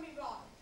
me wrong.